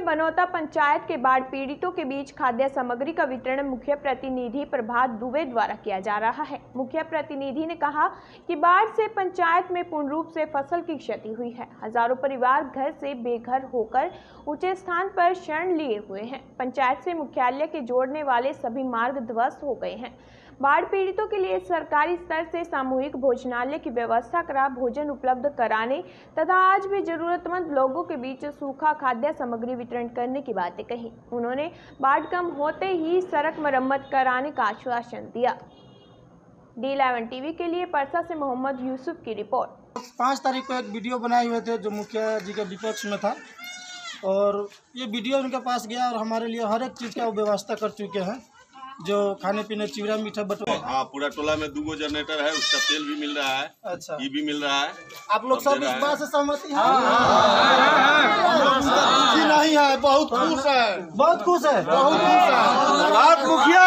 बनौता पंचायत के बाढ़ पीड़ितों के बीच खाद्य सामग्री का वितरण मुख्य प्रतिनिधि प्रभात दुबे द्वारा किया जा रहा है। मुख्य प्रतिनिधि ने कहा कि बाढ़ से पंचायत में पूर्ण रूप से फ़सल की क्षति हुई है। हज़ारों परिवार घर से बेघर होकर ऊँचे स्थान पर शरण लिए हुए हैं। पंचायत से मुख्यालय के जोड़ने वाले सभी मार्ग ध्वस्त हो गए हैं। बाढ़ पीड़ितों के लिए सरकारी स्तर से सामूहिक भोजनालय की व्यवस्था करा, भोजन उपलब्ध कराने तथा आज भी जरूरतमंद लोगों के बीच सूखा खाद्य सामग्री वितरण करने की बातें कही। उन्होंने बाढ़ कम होते ही सड़क मरम्मत कराने का आश्वासन दिया। डी इलेवन टीवी के लिए परसा से मोहम्मद यूसुफ की रिपोर्ट। पाँच तारीख को एक वीडियो बनाए हुए थे जो मुखिया जी के विपक्ष में था और ये वीडियो उनके पास गया और हमारे लिए हर एक चीज़ का व्यवस्था कर चुके हैं। जो खाने पीने चिवड़ा मीठा बटवा हाँ पूरा टोला में दो जनरेटर है उसका तेल भी मिल रहा है अच्छा ये भी मिल रहा है आप लोग सब इस बात से सहमति हैं नहीं है बहुत खुश है बहुत खुश है बहुत खुश है मुखिया